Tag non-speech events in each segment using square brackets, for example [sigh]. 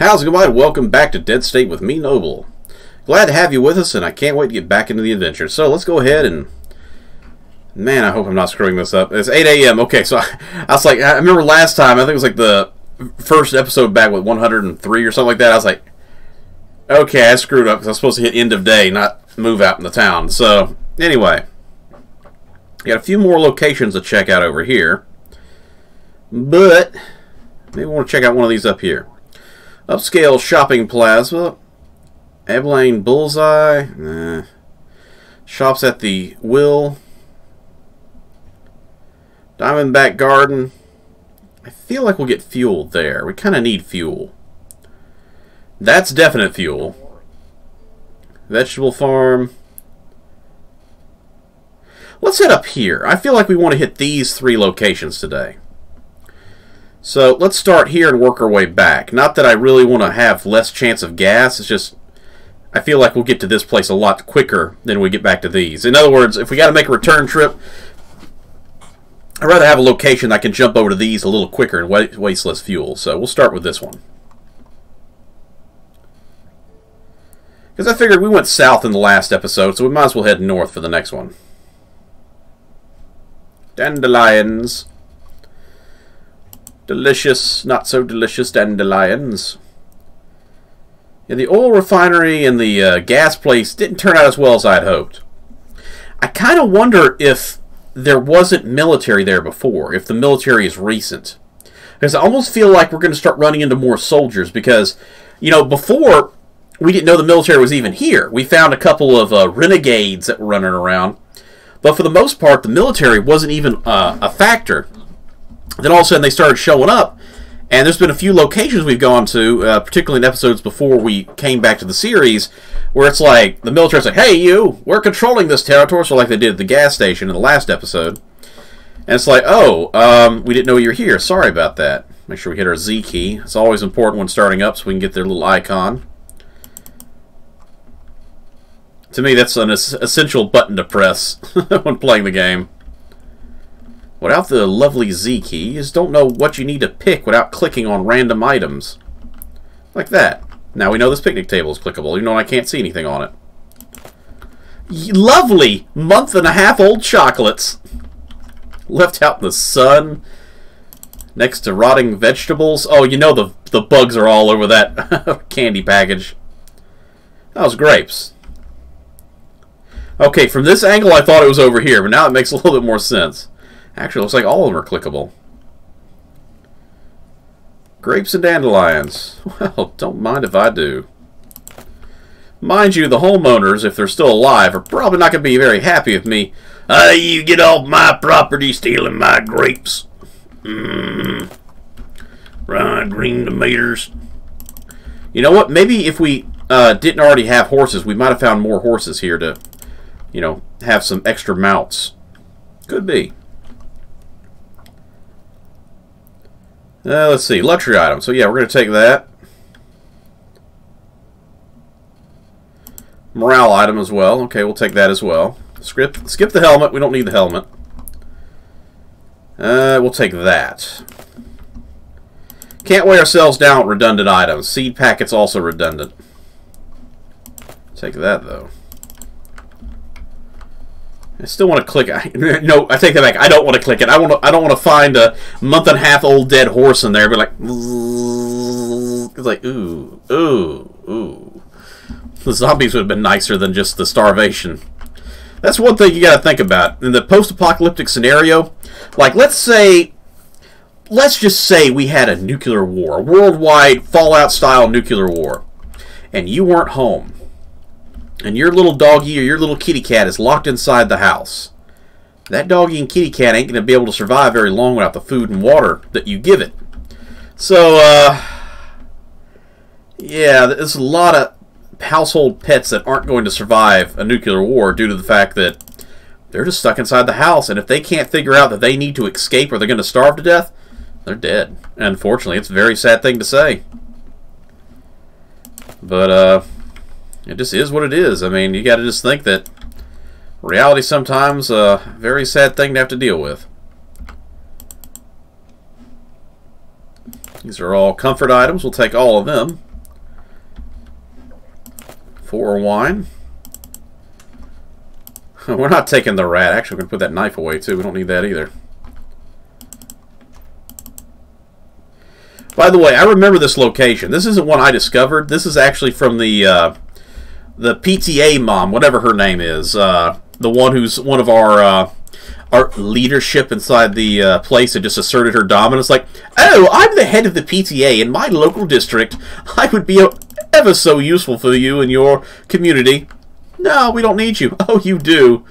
How's it going? Welcome back to Dead State with me, Noble. Glad to have you with us, and I can't wait to get back into the adventure. So let's go ahead and... Man, I hope I'm not screwing this up. It's 8 a.m. Okay, so I, [laughs] I was like, I remember last time, I think it was like the first episode back with 103 or something like that. I was like, okay, I screwed up because I was supposed to hit end of day, not move out in the town. So, anyway, got a few more locations to check out over here. But, maybe we want to check out one of these up here. Upscale Shopping Plaza. Abilene Bullseye. Shops at the Will. Diamondback Garden. I feel like we'll get fuel there. We kind of need fuel. That's definite fuel. Vegetable Farm. Let's head up here. I feel like we want to hit these three locations today. So let's start here and work our way back. Not that I really want to have less chance of gas. It's just I feel like we'll get to this place a lot quicker than we get back to these. In other words, if we got to make a return trip, I'd rather have a location I can jump over to these a little quicker and waste less fuel. So we'll start with this one. Because I figured we went south in the last episode, so we might as well head north for the next one. Dandelions. Delicious, not so delicious dandelions. Yeah, the oil refinery and the uh, gas place didn't turn out as well as I had hoped. I kind of wonder if there wasn't military there before, if the military is recent. Because I almost feel like we're going to start running into more soldiers because, you know, before we didn't know the military was even here. We found a couple of uh, renegades that were running around. But for the most part, the military wasn't even uh, a factor then all of a sudden they started showing up, and there's been a few locations we've gone to, uh, particularly in episodes before we came back to the series, where it's like the military's like, "Hey, you, we're controlling this territory," so like they did at the gas station in the last episode. And it's like, "Oh, um, we didn't know you were here. Sorry about that." Make sure we hit our Z key. It's always important when starting up, so we can get their little icon. To me, that's an essential button to press [laughs] when playing the game. Without the lovely Z key, you just don't know what you need to pick without clicking on random items. Like that. Now we know this picnic table is clickable, even though I can't see anything on it. Lovely month and a half old chocolates. Left out in the sun. Next to rotting vegetables. Oh, you know the, the bugs are all over that [laughs] candy package. That was grapes. Okay, from this angle I thought it was over here, but now it makes a little bit more sense. Actually, looks like all of them are clickable. Grapes and dandelions. [laughs] Well, don't mind if I do. Mind you, the homeowners, if they're still alive, are probably not going to be very happy with me. Ah, uh, you get off my property stealing my grapes. Mmm. Fried green tomatoes. You know what? Maybe if we uh, didn't already have horses, we might have found more horses here to, you know, have some extra mounts. Could be. Uh, let's see, luxury item. So yeah, we're going to take that. Morale item as well. Okay, we'll take that as well. Skip, skip the helmet. We don't need the helmet. Uh, we'll take that. Can't weigh ourselves down with redundant items. Seed packets also redundant. Take that, though. I still want to click. I, [laughs] no, I take that back. I don't want to click it. I want to. I don't want to find a month and a half old dead horse in there. Be like, it's like ooh, ooh, ooh. The zombies would have been nicer than just the starvation. That's one thing you got to think about in the post-apocalyptic scenario. Like, let's say, let's just say we had a nuclear war, a worldwide Fallout-style nuclear war, and you weren't home and your little doggy or your little kitty cat is locked inside the house, that doggy and kitty cat ain't going to be able to survive very long without the food and water that you give it. So, uh, yeah, there's a lot of household pets that aren't going to survive a nuclear war due to the fact that they're just stuck inside the house, and if they can't figure out that they need to escape or they're going to starve to death, they're dead. Unfortunately, it's a very sad thing to say. But, uh, it just is what it is. I mean, you got to just think that reality sometimes a very sad thing to have to deal with. These are all comfort items. We'll take all of them. Pour wine. [laughs] We're not taking the rat. Actually, we're going to put that knife away, too. We don't need that either. By the way, I remember this location. This isn't one I discovered. This is actually from the uh, the PTA mom, whatever her name is. Uh, the one who's one of our uh, our leadership inside the uh, place and just asserted her dominance. Like, oh, I'm the head of the PTA in my local district. I would be ever so useful for you and your community. No, we don't need you. [laughs] Oh, you do.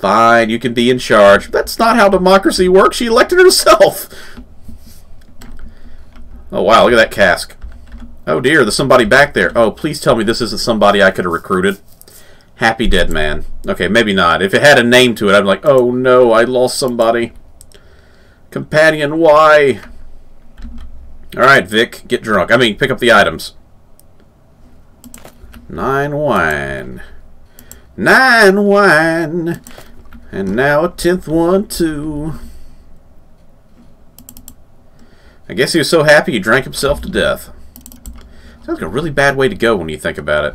Fine, you can be in charge. That's not how democracy works. She elected herself. Oh, wow, look at that cask. Oh, dear, there's somebody back there. Oh, please tell me this isn't somebody I could have recruited. Happy Dead Man. Okay, maybe not. If it had a name to it, I'd be like, oh, no, I lost somebody. Companion, why? Alright, Vic, get drunk. I mean, pick up the items. Nine wine. Nine wine. And now a tenth one, too. I guess he was so happy he drank himself to death. Sounds like a really bad way to go when you think about it.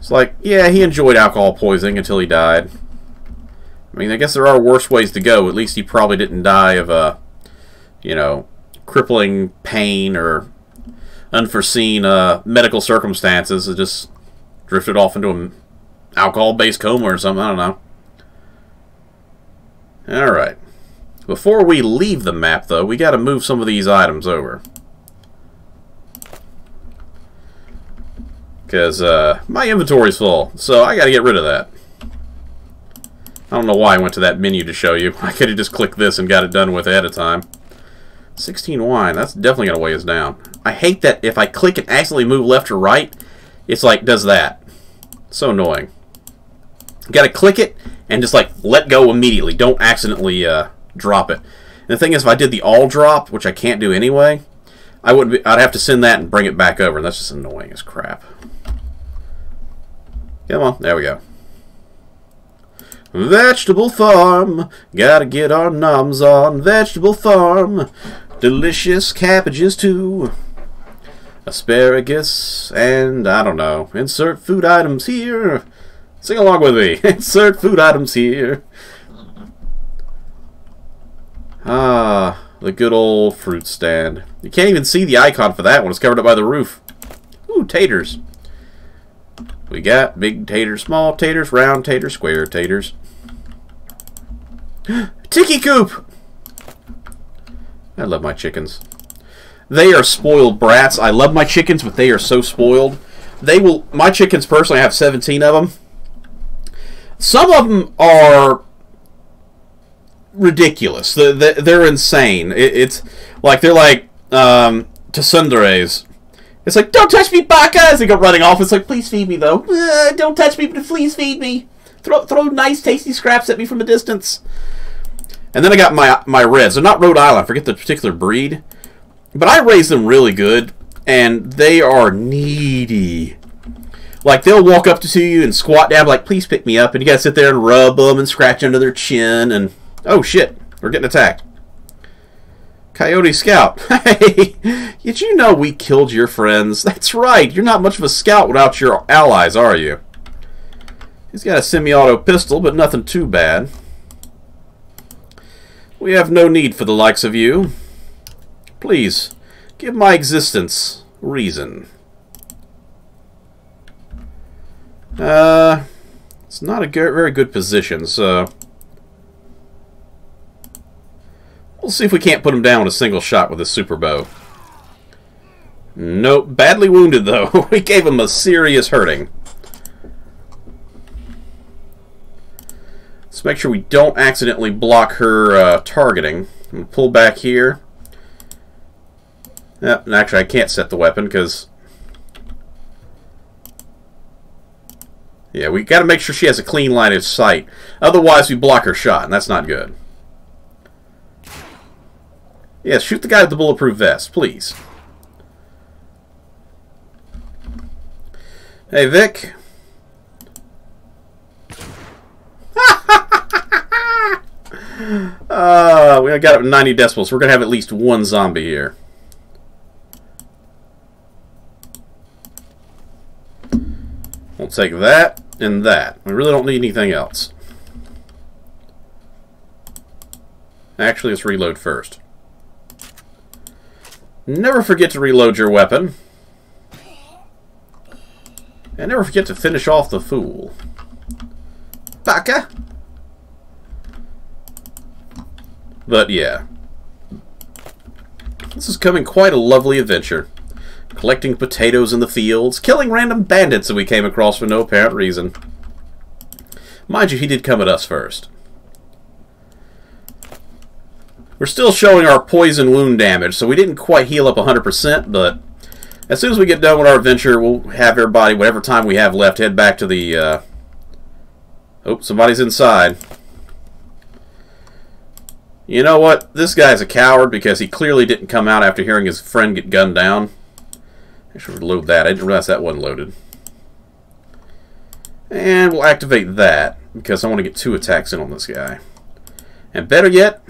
It's like, yeah, he enjoyed alcohol poisoning until he died. I mean, I guess there are worse ways to go. At least he probably didn't die of a, you know, crippling pain or unforeseen uh, medical circumstances. It just drifted off into an alcohol-based coma or something. I don't know. All right. Before we leave the map, though, we got to move some of these items over. Because uh, my inventory's full, so I got to get rid of that. I don't know why I went to that menu to show you. [laughs] I could have just clicked this and got it done with ahead of time. 16 wine, that's definitely going to weigh us down. I hate that if I click and accidentally move left or right, it's like, does that. So annoying. got to click it and just like let go immediately. Don't accidentally uh, drop it. And the thing is, if I did the all drop, which I can't do anyway, I would be, I'd have to send that and bring it back over, and that's just annoying as crap. Come on, there we go. Vegetable farm, gotta get our noms on vegetable farm. Delicious cabbages too. Asparagus, and I don't know. Insert food items here. Sing along with me. [laughs] Insert food items here. Ah, the good old fruit stand. You can't even see the icon for that one. It's covered up by the roof. Ooh, taters. We got big taters, small taters, round taters, square taters. [gasps] Tiki Coop! I love my chickens. They are spoiled brats. I love my chickens, but they are so spoiled. They will. My chickens personally I have 17 of them. Some of them are ridiculous. They're insane. It's like they're like um. It's like, don't touch me, Baka! As they go running off. It's like, please feed me, though. Uh, don't touch me, but please feed me. Throw, throw nice, tasty scraps at me from a distance. And then I got my my Reds. They're not Rhode Island. I forget the particular breed. But I raise them really good. And they are needy. Like, they'll walk up to you and squat down, like, please pick me up. And you gotta sit there and rub them and scratch under their chin. And, oh, shit. We're getting attacked. Coyote Scout. [laughs] Hey, did you know we killed your friends? That's right. You're not much of a scout without your allies, are you? He's got a semi-auto pistol, but nothing too bad. We have no need for the likes of you. Please, give my existence reason. Uh, it's not a very good position, so... We'll see if we can't put him down with a single shot with a super bow. Nope. Badly wounded, though. [laughs] we gave him a serious hurting. Let's make sure we don't accidentally block her uh, targeting. I'm going to pull back here. Yep, actually, I can't set the weapon because... Yeah, we got to make sure she has a clean line of sight. Otherwise, we block her shot, and that's not good. Yes, shoot the guy with the bulletproof vest, please. Hey, Vic. [laughs] uh, we got up 90 decibels. We're going to have at least one zombie here. We'll take that and that. We really don't need anything else. Actually, let's reload first. Never forget to reload your weapon. And never forget to finish off the fool. Baka! But yeah. This is coming quite a lovely adventure. Collecting potatoes in the fields, killing random bandits that we came across for no apparent reason. Mind you, he did come at us first. We're still showing our poison wound damage, so we didn't quite heal up 100%, but as soon as we get done with our adventure, we'll have everybody, whatever time we have left, head back to the... Uh... Oh, somebody's inside. You know what? This guy's a coward because he clearly didn't come out after hearing his friend get gunned down. I should load that. I didn't realize that wasn't loaded. And we'll activate that because I want to get two attacks in on this guy. And better yet,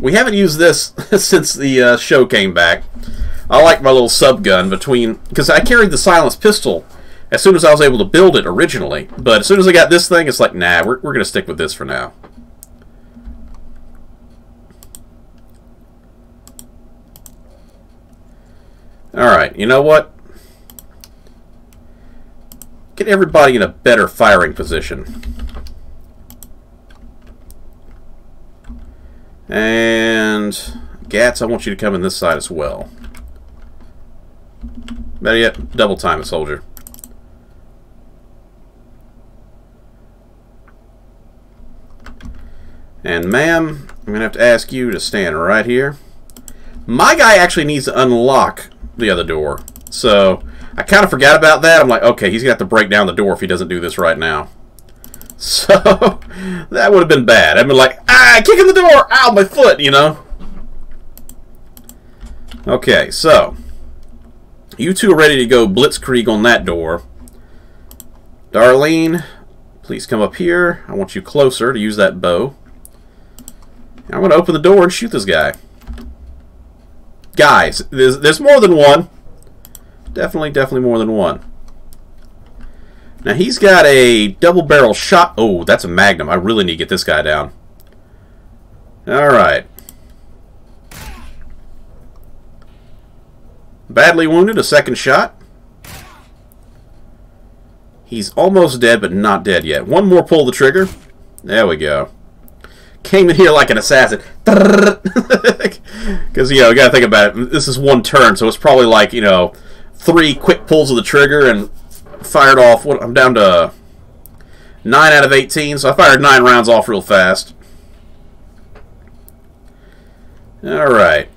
we haven't used this [laughs] since the uh, show came back. I like my little sub gun between because I carried the silenced pistol as soon as I was able to build it originally. But as soon as I got this thing, it's like, nah, we're, we're going to stick with this for now. Alright, you know what? Get everybody in a better firing position. And Gats, I want you to come in this side as well. Better yet, double time soldier. And ma'am, I'm going to have to ask you to stand right here. My guy actually needs to unlock the other door. So, I kind of forgot about that. I'm like, okay, he's going to have to break down the door if he doesn't do this right now. So, that would have been bad. I'd been like, ah, kicking the door! Ow, my foot, you know? Okay, so, you two are ready to go blitzkrieg on that door. Darlene, please come up here. I want you closer to use that bow. I'm going to open the door and shoot this guy. Guys, there's, there's more than one. Definitely, definitely more than one. Now he's got a double barrel shot. Oh, that's a magnum. I really need to get this guy down. Alright. Badly wounded, a second shot. He's almost dead, but not dead yet. One more pull the trigger. There we go. Came in here like an assassin. [laughs] Because, you know, you gotta think about it. This is one turn, so it's probably like, you know, three quick pulls of the trigger and fired off. What I'm down to nine out of 18, so I fired nine rounds off real fast. All right.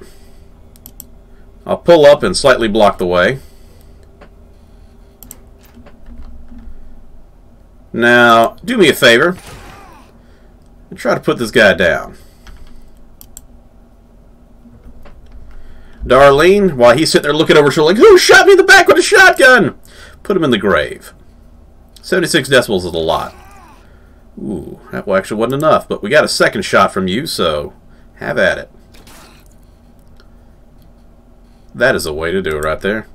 I'll pull up and slightly block the way. Now, do me a favor. And try to put this guy down. Darlene, while he's sitting there looking over shoulder like, Who shot me in the back with a shotgun? Put him in the grave. 76 decibels is a lot. Ooh, that actually wasn't enough, but we got a second shot from you, so have at it. That is a way to do it right there.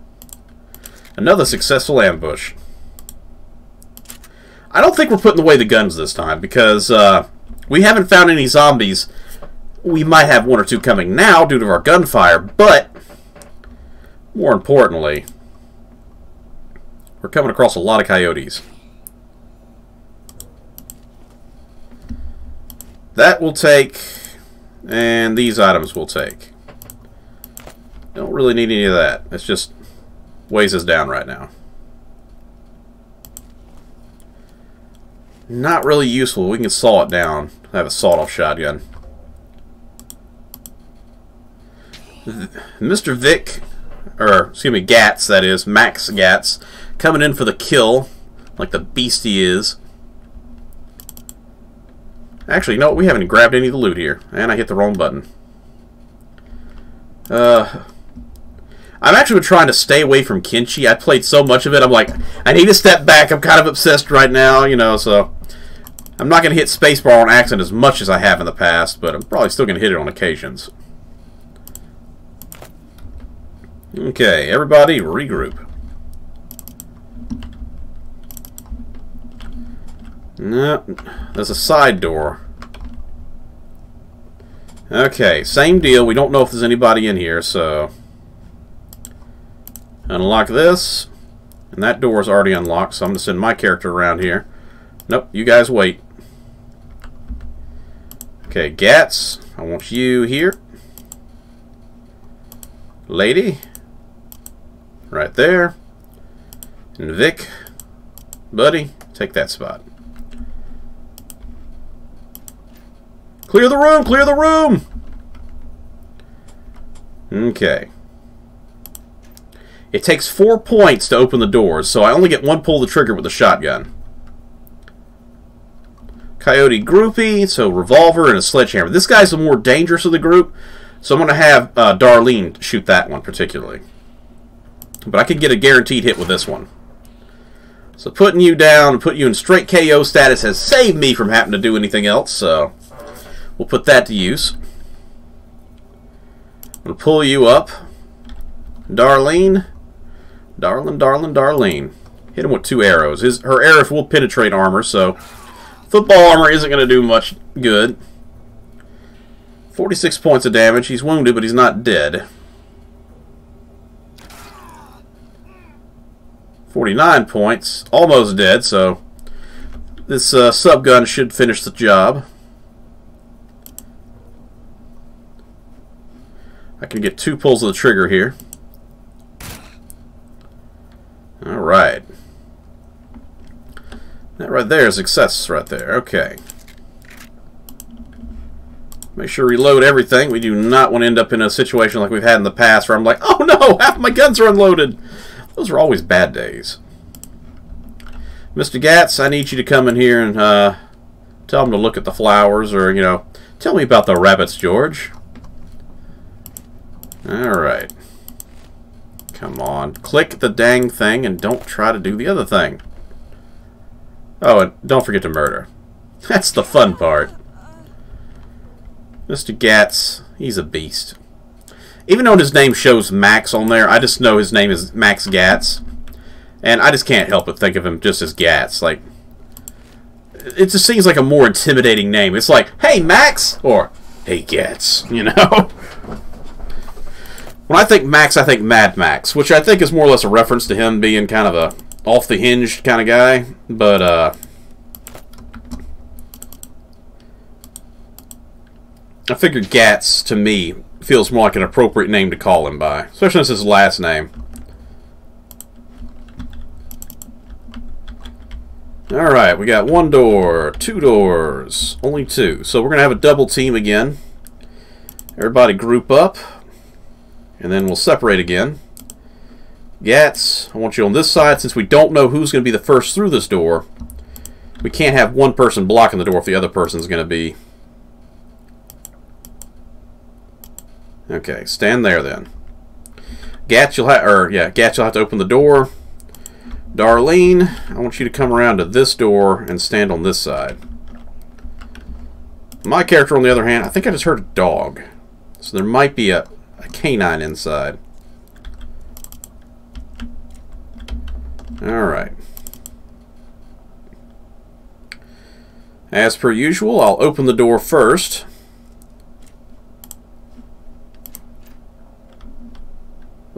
Another successful ambush. I don't think we're putting away the guns this time, because uh, we haven't found any zombies. We might have one or two coming now due to our gunfire, but more importantly, we're coming across a lot of coyotes. That will take, and these items will take. Don't really need any of that. It's just weighs us down right now. Not really useful. We can saw it down. I have a sawed-off shotgun. Mr. Vic, or excuse me, Gats, that is, Max Gats, coming in for the kill, like the beast he is. Actually, no, we haven't grabbed any of the loot here, and I hit the wrong button. Uh, I'm actually trying to stay away from Kenshi. I played so much of it, I'm like, I need to step back. I'm kind of obsessed right now, you know, so... I'm not going to hit spacebar on accident as much as I have in the past, but I'm probably still going to hit it on occasions. Okay, everybody regroup. No, there's a side door. Okay, same deal. We don't know if there's anybody in here, so... Unlock this. And that door is already unlocked, so I'm going to send my character around here. Nope, you guys wait. Okay, Gats, I want you here. Lady, right there. And Vic, buddy, take that spot. Clear the room! Clear the room! Okay. It takes four points to open the doors, so I only get one pull the trigger with the shotgun. Coyote Groupie, so revolver and a sledgehammer. This guy's the more dangerous of the group, so I'm going to have uh, Darlene shoot that one particularly. But I could get a guaranteed hit with this one. So putting you down, putting you in straight KO status has saved me from having to do anything else, so we'll put that to use. I'm going to pull you up. Darlene. Darlin, Darlin, Darlene. Hit him with two arrows. His Her arrows will penetrate armor, so football armor isn't going to do much good. 46 points of damage. He's wounded, but he's not dead. 49 points. Almost dead, so this uh, subgun should finish the job. I can get two pulls of the trigger here. Alright. That right there is success right there. Okay. Make sure reload everything. We do not want to end up in a situation like we've had in the past where I'm like, oh no, [laughs] half my guns are unloaded. Those are always bad days. Mr. Gats, I need you to come in here and uh, tell him to look at the flowers or, you know, tell me about the rabbits, George. Alright. Come on. Click the dang thing and don't try to do the other thing. Oh, and don't forget to murder. [laughs] That's the fun part. Mr. Gats, he's a beast. Even though his name shows Max on there, I just know his name is Max Gats. And I just can't help but think of him just as Gats. Like, it just seems like a more intimidating name. It's like, hey, Max! Or, hey, Gats, you know? [laughs] When I think Max, I think Mad Max, which I think is more or less a reference to him being kind of a off the hinge kind of guy. But uh, I figured Gats to me feels more like an appropriate name to call him by, especially since his last name. Alright, we got one door, two doors, only two. So we're going to have a double team again. Everybody group up. And then we'll separate again. Gats, I want you on this side. Since we don't know who's going to be the first through this door, we can't have one person blocking the door if the other person's going to be... Okay, stand there then. Gats, you'll have, or yeah, Gats, you'll have to open the door. Darlene, I want you to come around to this door and stand on this side. My character, on the other hand, I think I just heard a dog. So there might be a, a canine inside. Alright. As per usual, I'll open the door first.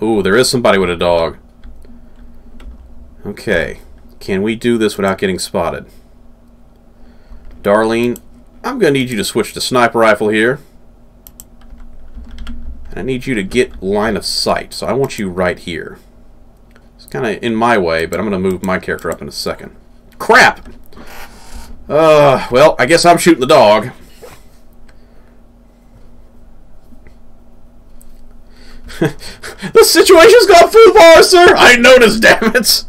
Ooh, there is somebody with a dog. Okay. Can we do this without getting spotted? Darlene, I'm going to need you to switch to sniper rifle here. I need you to get line of sight, so I want you right here. It's kind of in my way, but I'm going to move my character up in a second. Crap! Uh, well, I guess I'm shooting the dog. [laughs] the situation's gone football, sir! I noticed, [laughs] damn it!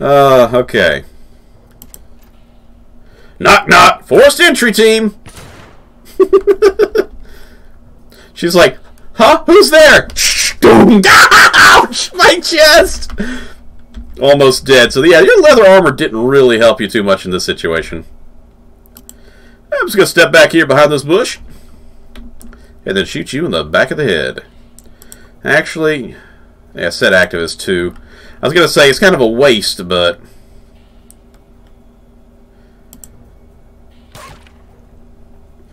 Uh, okay. Knock, knock! Forced entry team! [laughs] She's like, Huh? Who's there? [laughs] Ouch! My chest! Almost dead. So, yeah, your leather armor didn't really help you too much in this situation. I'm just going to step back here behind this bush. And then shoot you in the back of the head. Actually, yeah, I set activist too. I was going to say it's kind of a waste, but...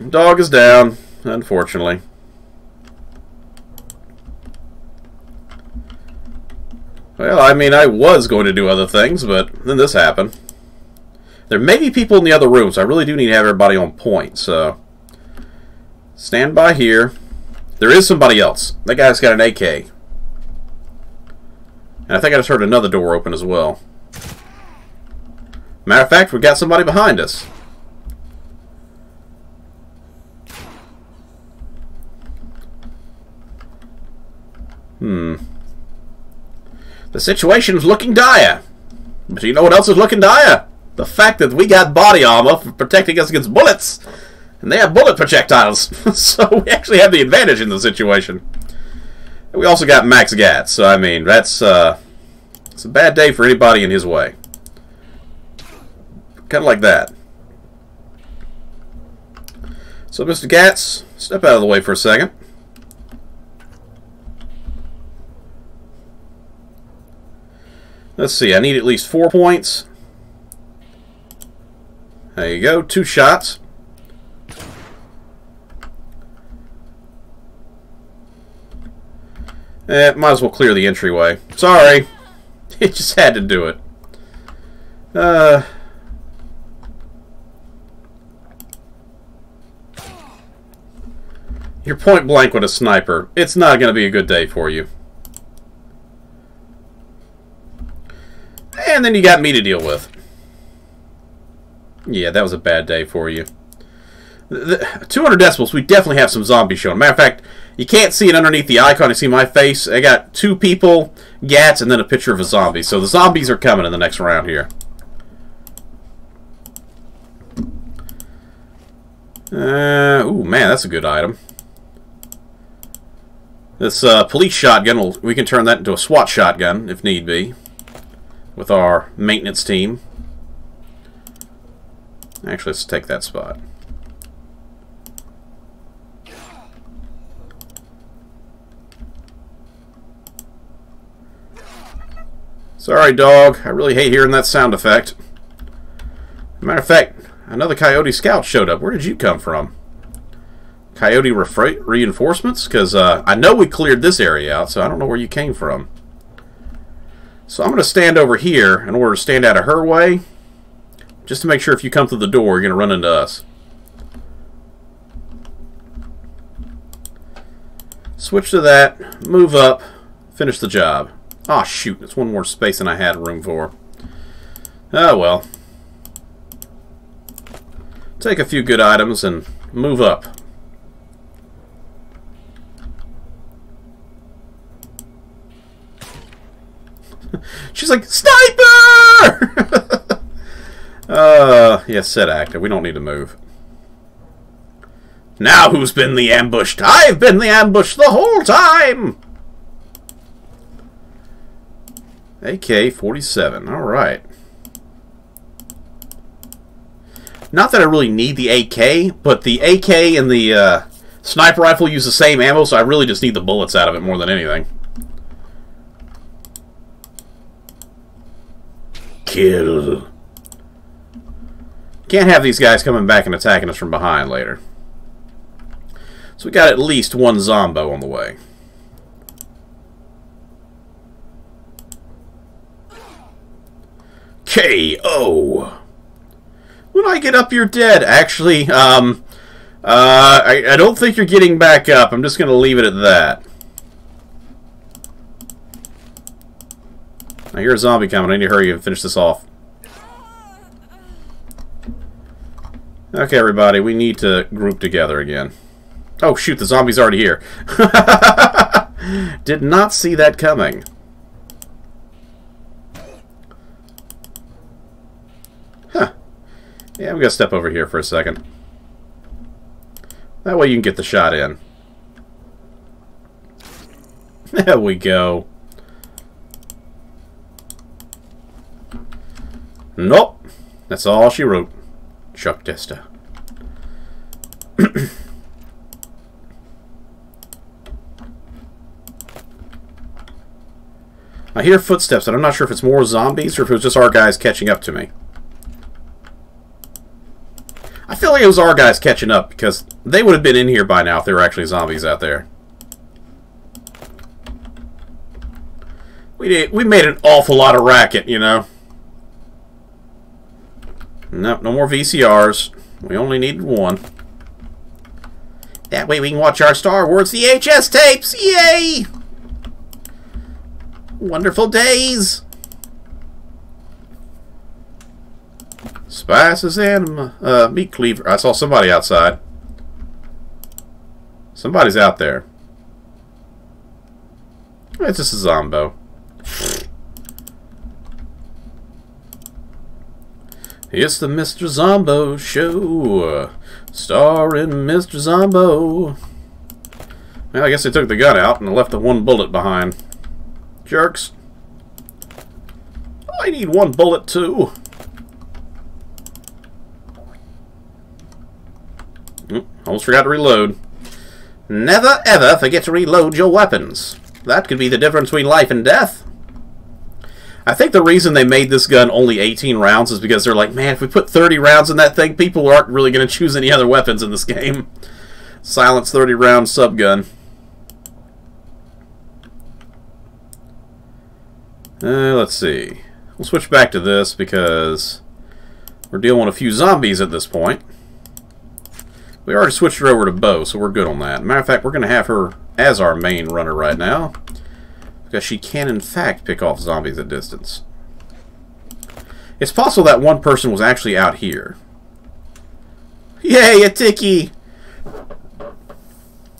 Dog is down, unfortunately. Well, I mean, I was going to do other things, but then this happened. There may be people in the other room, so I really do need to have everybody on point, so... Stand by here. There is somebody else. That guy's got an AK. And I think I just heard another door open as well. Matter of fact, we've got somebody behind us. Hmm. The situation's looking dire. But you know what else is looking dire? The fact that we got body armor for protecting us against bullets. And they have bullet projectiles. [laughs] so we actually have the advantage in the situation. we also got max gats. So, I mean, that's uh, it's a bad day for anybody in his way. Kind of like that. So, Mr. Gats, step out of the way for a second. Let's see, I need at least four points. There you go, two shots. Eh, might as well clear the entryway. Sorry. [laughs] It just had to do it. Uh... You're point blank with a sniper. It's not going to be a good day for you. And then you got me to deal with. Yeah, that was a bad day for you. The, 200 decibels, we definitely have some zombies showing. Matter of fact, you can't see it underneath the icon. You see my face. I got two people, gats, and then a picture of a zombie. So the zombies are coming in the next round here. Uh, ooh, man, that's a good item. This uh, police shotgun, will, we can turn that into a SWAT shotgun if need be with our maintenance team. Actually, let's take that spot. Sorry, dog. I really hate hearing that sound effect. Matter of fact, another Coyote Scout showed up. Where did you come from? Coyote reinforcements? Because uh, I know we cleared this area out, so I don't know where you came from. So I'm going to stand over here in order to stand out of her way, just to make sure if you come through the door, you're going to run into us. Switch to that, move up, finish the job. Oh shoot, that's one more space than I had room for. Oh well. Take a few good items and move up. [laughs] She's like, Sniper! [laughs] uh, yes, said actor. We don't need to move. Now who's been the ambushed? I've been the ambushed the whole time! AK-47. Alright. Not that I really need the AK, but the AK and the uh, sniper rifle use the same ammo, so I really just need the bullets out of it more than anything. Kill. Can't have these guys coming back and attacking us from behind later. So we got at least one Zombo on the way. KO. When I get up, you're dead. Actually, um, uh, I, I don't think you're getting back up. I'm just going to leave it at that. I hear a zombie coming. I need to hurry and finish this off. Okay, everybody, we need to group together again. Oh, shoot, the zombie's already here. [laughs] Did not see that coming. Huh. Yeah, I'm going to step over here for a second. That way you can get the shot in. [laughs] There we go. Nope. That's all she wrote. Chuck Testa. [clears throat] I hear footsteps, and I'm not sure if it's more zombies or if it was just our guys catching up to me. I feel like it was our guys catching up because they would have been in here by now if there were actually zombies out there. We did, we made an awful lot of racket, you know. No, no more VCRs. We only needed one. That way we can watch our Star Wars VHS tapes. Yay! Wonderful days. Spices and uh, meat cleaver. I saw somebody outside. Somebody's out there. It's just a zombo. It's the Mr. Zombo Show, starring Mr. Zombo. Well, I guess they took the gun out and left the one bullet behind. Jerks. I need one bullet too. almost forgot to reload. Never ever forget to reload your weapons. That could be the difference between life and death. I think the reason they made this gun only 18 rounds is because they're like, man, if we put 30 rounds in that thing, people aren't really going to choose any other weapons in this game. Silence 30 round subgun. Uh, let's see. We'll switch back to this because we're dealing with a few zombies at this point. We already switched her over to Bo, so we're good on that. Matter of fact, we're going to have her as our main runner right now. Because she can, in fact, pick off zombies at distance. It's possible that one person was actually out here. Yay, a tiki!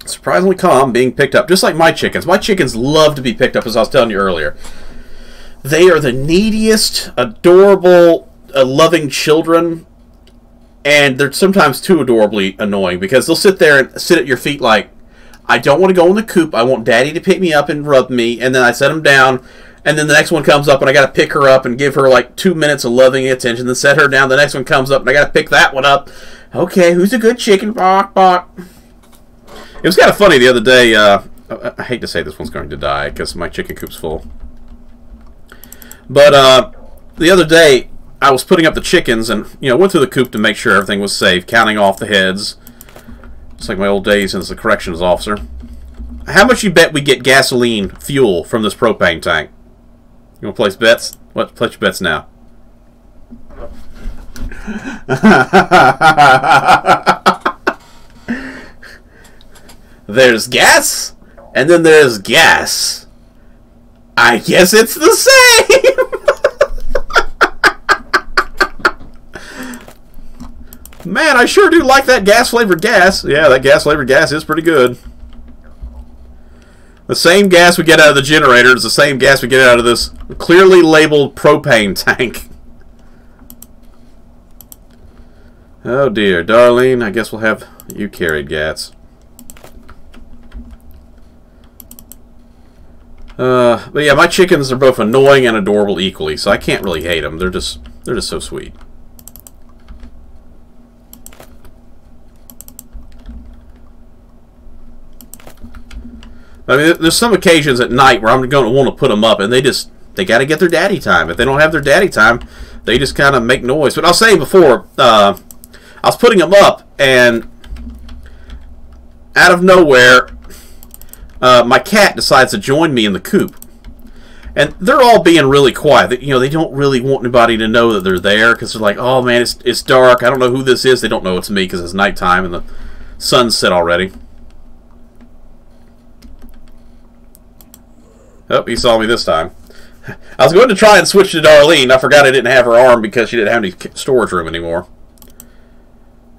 Surprisingly calm, being picked up, just like my chickens. My chickens love to be picked up, as I was telling you earlier. They are the neediest, adorable, uh, loving children, and they're sometimes too adorably annoying because they'll sit there and sit at your feet like, I don't want to go in the coop. I want Daddy to pick me up and rub me, and then I set him down, and then the next one comes up, and I got to pick her up and give her like two minutes of loving attention. Then set her down. The next one comes up, and I got to pick that one up. Okay, who's a good chicken? Bok bok. It was kind of funny the other day. Uh, I hate to say this one's going to die because my chicken coop's full. But uh, the other day, I was putting up the chickens and you know went through the coop to make sure everything was safe, counting off the heads it's like my old days as a corrections officer. How much you bet we get gasoline fuel from this propane tank? You want to place bets? What? Place bets now. there's gas, and then there's gas. I guess it's the same. [laughs] Man, I sure do like that gas-flavored gas. Yeah, that gas-flavored gas is pretty good. The same gas we get out of the generator is the same gas we get out of this clearly labeled propane tank. [laughs] Oh dear, Darlene, I guess we'll have you carried gas. Uh, but yeah, my chickens are both annoying and adorable equally, so I can't really hate them. They're just they're just so sweet. I mean, there's some occasions at night where I'm going to want to put them up, and they just they got to get their daddy time. If they don't have their daddy time, they just kind of make noise. But I was saying before, uh, I was putting them up, and out of nowhere, uh, my cat decides to join me in the coop. And they're all being really quiet. You know, they don't really want anybody to know that they're there because they're like, oh man, it's, it's dark. I don't know who this is. They don't know it's me because it's nighttime and the sun's set already. Oh, he saw me this time. I was going to try and switch to Darlene. I forgot I didn't have her arm because she didn't have any storage room anymore.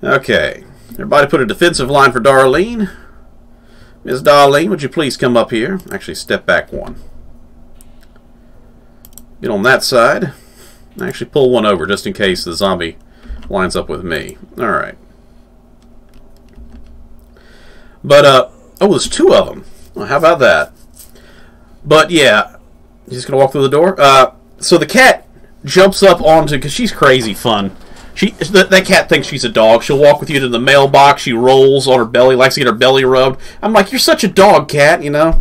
Okay. Everybody put a defensive line for Darlene. Miss Darlene, would you please come up here? Actually, step back one. Get on that side. Actually, pull one over just in case the zombie lines up with me. Alright. But, uh, oh, there's two of them. Well, how about that? But yeah, he's just gonna walk through the door. Uh, so the cat jumps up onto because she's crazy fun. She that, that cat thinks she's a dog. She'll walk with you to the mailbox. She rolls on her belly, likes to get her belly rubbed. I'm like, you're such a dog, cat, you know.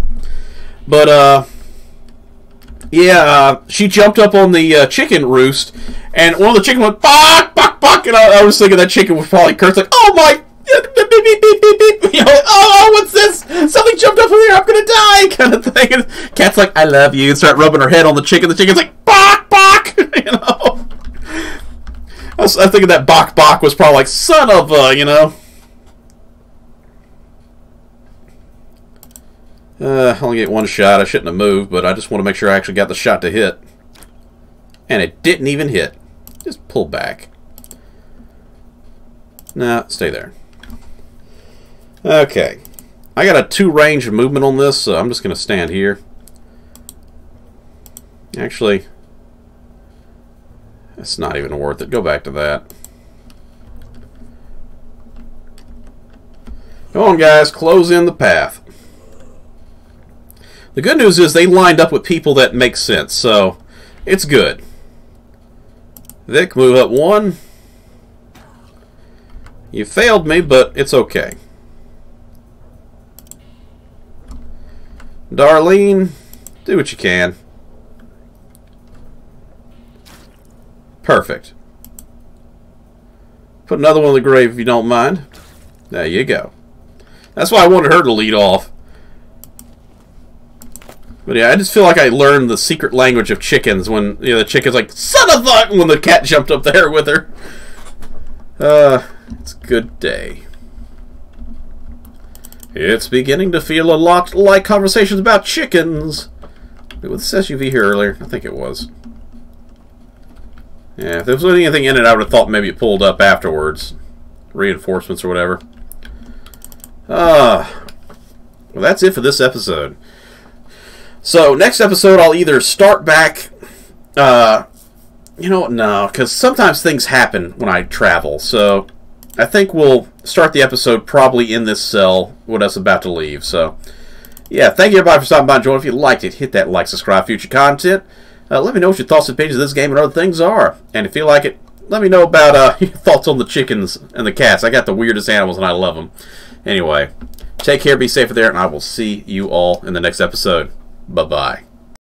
But uh, yeah, uh, she jumped up on the uh, chicken roost, And one of the chicken went, Bok, Bok, Bok. And I, I was thinking that chicken was probably cursed, like, oh my beep, beep, beep, beep, beep. [laughs] You know, oh, what's this? Something jumped up here. I'm gonna die, [laughs] kind of thing. And cat's like, I love you. Start rubbing her head on the chicken. The chicken's like, bok, bok. [laughs] you know. I was, I was thinking that bok, bok was probably like, son of a, you know. Uh, I only get one shot. I shouldn't have moved, but I just want to make sure I actually got the shot to hit. And it didn't even hit. Just pull back. Nah, stay there. Okay. I got a two range movement on this, so I'm just going to stand here. Actually, it's not even worth it. Go back to that. Come on, guys. Close in the path. The good news is they lined up with people that make sense, so it's good. Vic, move up one. You failed me, but it's okay. Darlene, do what you can. Perfect. Put another one in the grave if you don't mind. There you go. That's why I wanted her to lead off. But yeah, I just feel like I learned the secret language of chickens when you know the chicken's like, son of a when the cat jumped up there with her. Uh it's a good day. It's beginning to feel a lot like conversations about chickens. Was this SUV here earlier? I think it was. Yeah, if there was anything in it, I would have thought maybe it pulled up afterwards. Reinforcements or whatever. Ah. Uh, well, that's it for this episode. So, next episode, I'll either start back... Uh, you know, no, because sometimes things happen when I travel, so... I think we'll start the episode probably in this cell with us about to leave. So, yeah, thank you everybody for stopping by and joining. If you liked it, hit that like, subscribe, future content. Uh, let me know what your thoughts and opinions of this game and other things are. And if you like it, let me know about uh, [laughs] your thoughts on the chickens and the cats. I got the weirdest animals and I love them. Anyway, take care, be safe out there, and I will see you all in the next episode. Bye-bye.